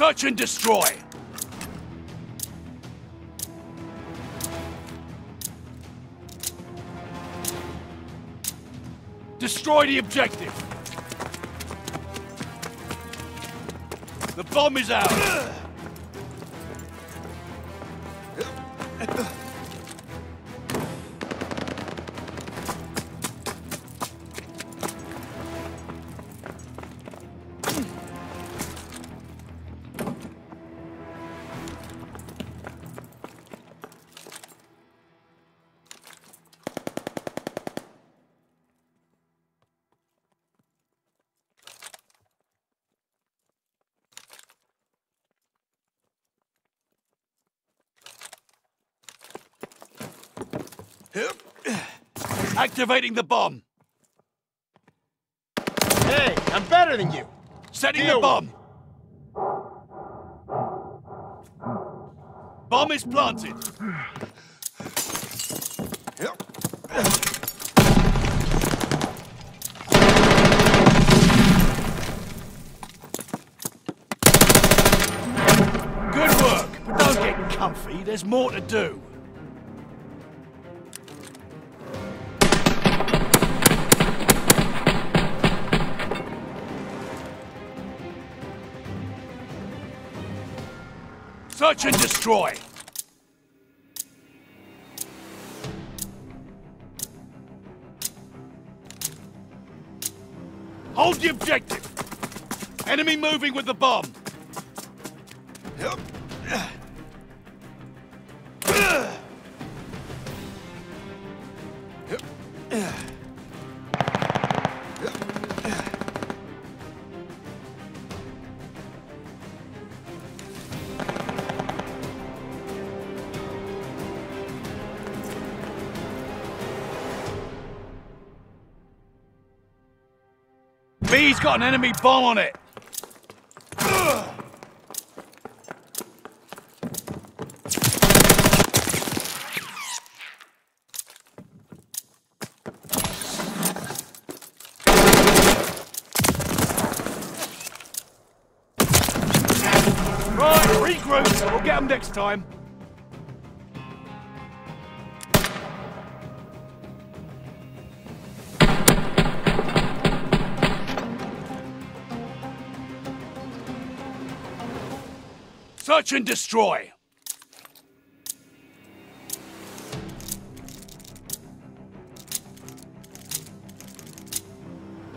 Search and destroy! Destroy the objective! The bomb is out! Activating the bomb! Hey, I'm better than you. Setting Deal the bomb! Bomb is planted! Good work, but don't get comfy. There's more to do. Search and destroy. Hold the objective. Enemy moving with the bomb. B's got an enemy bomb on it. Right, regroup. We'll get them next time. Search and destroy.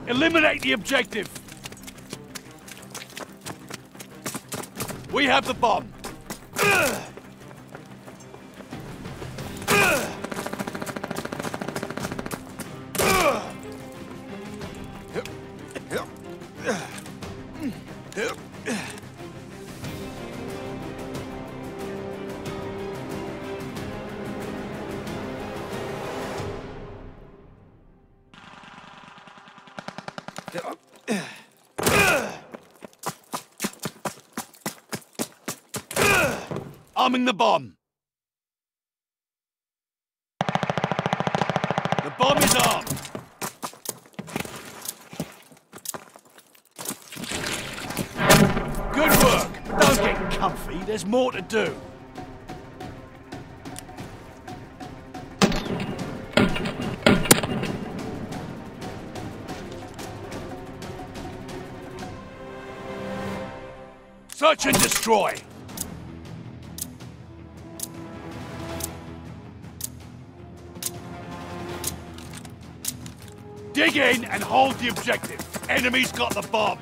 Eliminate the objective. We have the bomb. Arming the bomb. The bomb is armed. Good work, but don't get comfy. There's more to do. Search and destroy. Dig in and hold the objective. Enemy's got the bomb.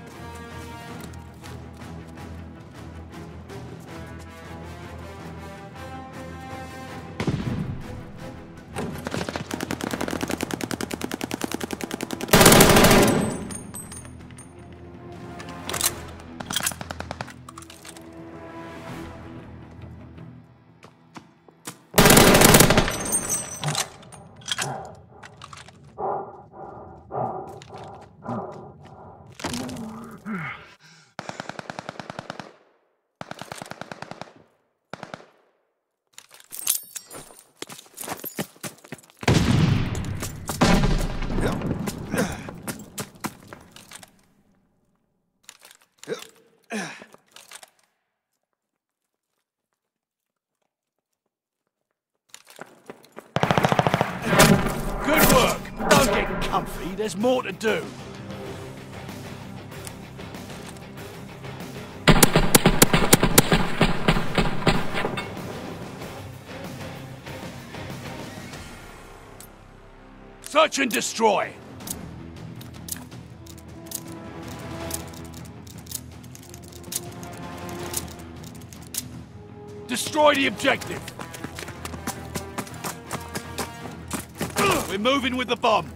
Humphrey. There's more to do. Search and destroy. Destroy the objective. We're moving with the bomb.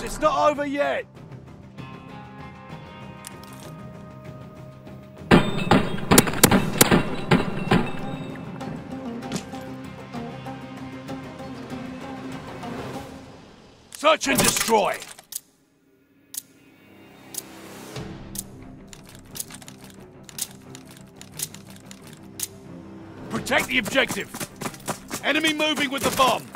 It's not over yet. Search and destroy. Protect the objective. Enemy moving with the bomb.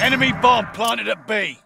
Enemy bomb planted at B.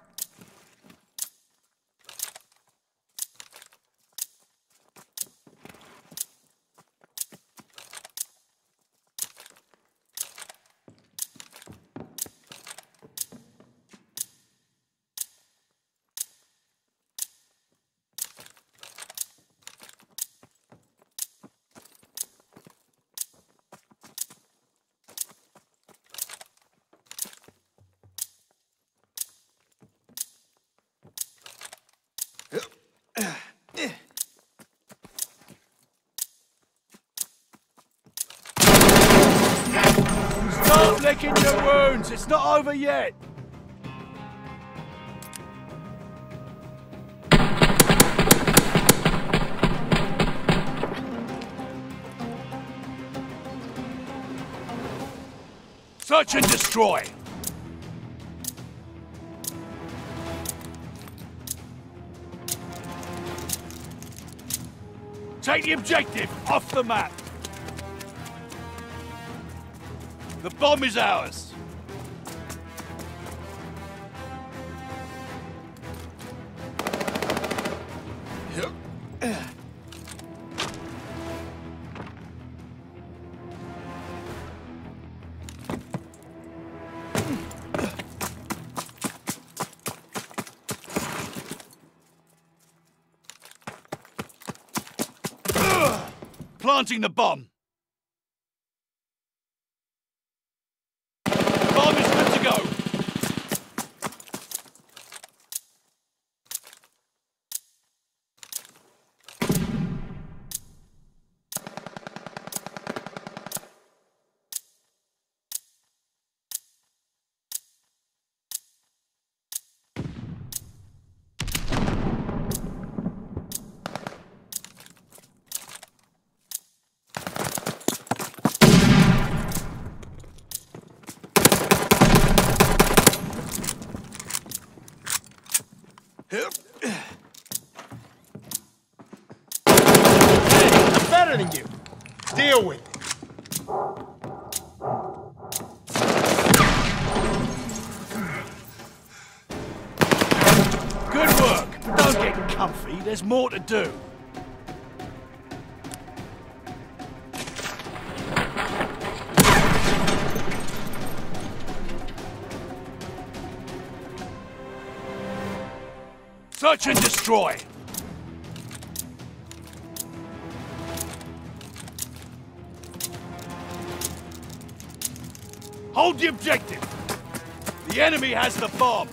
wounds. It's not over yet. Search and destroy. Take the objective off the map. The bomb is ours. Planting the bomb is good to go. Hey, I'm better than you. Deal with it. Good work, but don't get comfy, there's more to do. Search and destroy! Hold the objective! The enemy has the bomb!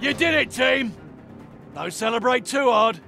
You did it, team! Don't celebrate too hard.